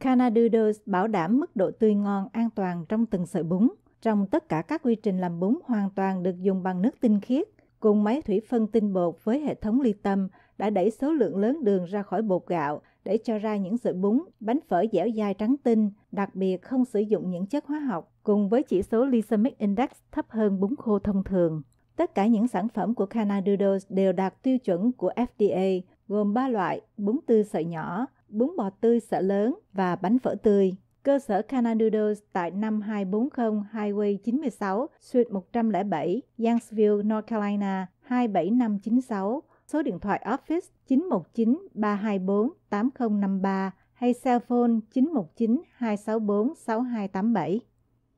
Canadoodles bảo đảm mức độ tươi ngon an toàn trong từng sợi bún. Trong tất cả các quy trình làm bún hoàn toàn được dùng bằng nước tinh khiết, cùng máy thủy phân tinh bột với hệ thống ly tâm đã đẩy số lượng lớn đường ra khỏi bột gạo để cho ra những sợi bún, bánh phở dẻo dai trắng tinh, đặc biệt không sử dụng những chất hóa học, cùng với chỉ số lysamic index thấp hơn bún khô thông thường. Tất cả những sản phẩm của Canadoodles đều đạt tiêu chuẩn của FDA, gồm 3 loại bún tư sợi nhỏ, bún bò tươi sợi lớn và bánh phở tươi. Cơ sở Canadoodles tại 5240 Highway 96, Suite 107, Youngsville, North Carolina 27596, số điện thoại office 919 324 8053 hay cell phone 919 264 6287.